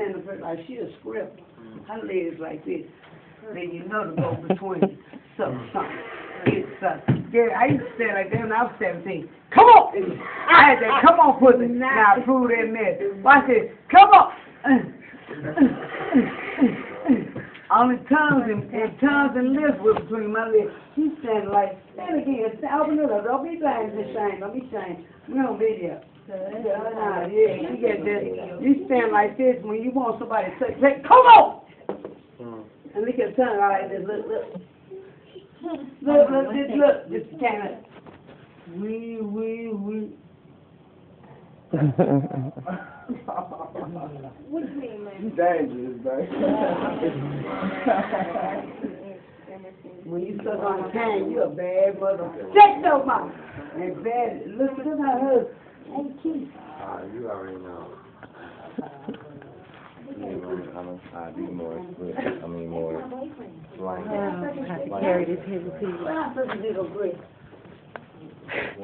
standing up like she a script. Mm. Her legs like this. Mm. Then you know to go between something, something. Get something. Uh, yeah, I used to stand like that when I was seventeen. Come on! I had that come on pussy. Now I prove that mess. Watch this. Come on! Only tongues and, and tongues and lips were between my lips. She standing like, stand again, stand, open it up, don't be blind, just shame, don't be shame. We on video. Nah, yeah, you get this. You stand like this when you want somebody to say, say, come on! Hmm. And look at her tongue, all right, just look, look. Look, look, just look, just kind of, wee, wee, wee. You dangerous, man. When you suck on a can, you a bad mother. Shut your mouth. And bad, look, look at her. Ain't cute. Ah, you already know. I'm um, gonna uh, be more split. I mean, more slang. carry this heavy piece. Well, I'm supposed to do the great.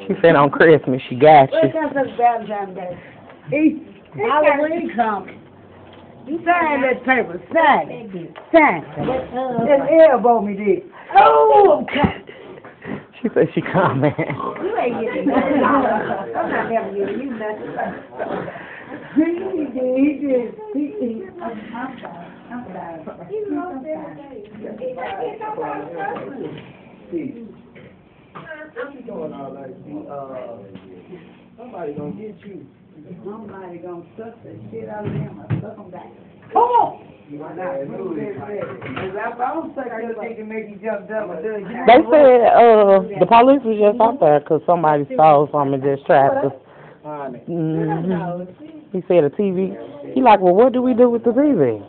She said on Christmas she got Well, you. that's just Valentine's Day. Easter, Halloween coming. You sign that paper, sign it, sign it. Uh, just elbow me this. Oh, okay. She said she coming. You ain't getting nothing. I'm not never giving you nothing. He did, he did, he, he. I'm sorry, I'm sorry. You know See, what you doing all like, see, uh, somebody gonna get you. Somebody gonna suck the shit out of them, I suck them back. Come on! They said uh the police was just out there because somebody stole something and just trapped us. Honey. hmm He said a TV. He like, well, what do we do with the TV?